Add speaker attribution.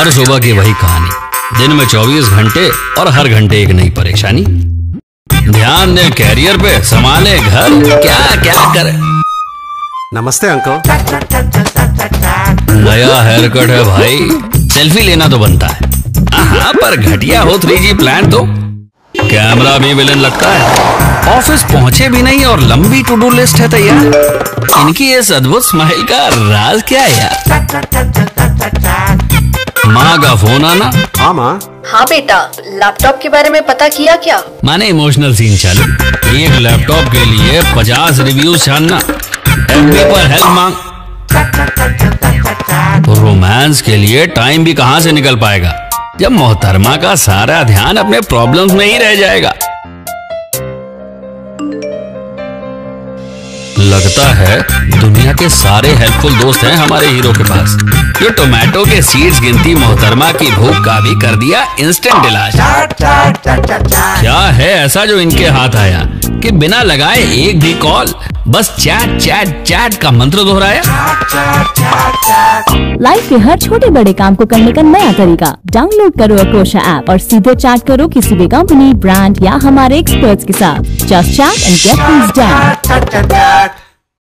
Speaker 1: हर सुबह की वही कहानी। दिन में 24 घंटे और हर घंटे एक नई परेशानी। ध्यान दे कैरियर पे संभाले घर क्या क्या करे?
Speaker 2: नमस्ते अंकल
Speaker 1: नया हेयर कट है भाई। सेल्फी लेना तो बनता है। हाँ पर घटिया हो थ्री जी प्लान तो। कैमरा भी विलन लगता है। ऑफ़िस पहुँचे भी नहीं और लंबी टू डू लिस्ट है तैयार। इनकी इस अद्भुत स्माइल का राज क्या है यार? माँ का फ़ोन आना।
Speaker 2: हाँ माँ।
Speaker 3: हाँ बेटा लैपटॉप के बारे में पता किया क्या?
Speaker 1: मैंने इमोशनल सीन चालू। एक लैपटॉप के लिए पचास रिव्यू छानना। पर हेल्प मांग। तो रोमांस के लिए टाइम भी कहाँ से निकल पाएगा? जब मोहतरमा का सारा ध्यान अपने प्रॉब्लम्स में ही रह जाएगा। लगता है दुनिया के सारे हेल्पफुल दोस्त हैं हमारे हीरो के पास। जो टोमेटो के सीड्स गिनती मोहतरमा की भूख का भी कर दिया इंस्टेंट इलाज। क्या है ऐसा जो इनके हाथ आया? कि बिना लगाए एक भी कॉल बस चैट चैट चैट का मंत्र दोहराया।
Speaker 4: लाइफ के हर छोटे बड़े काम को करने का नया तरीका। डाउनलोड करो अकोशा ऐप और सीधे चैट करो किसी भी कंपनी ब्रांड या हमारे एक्सपर्ट्स के साथ। Just chat and get done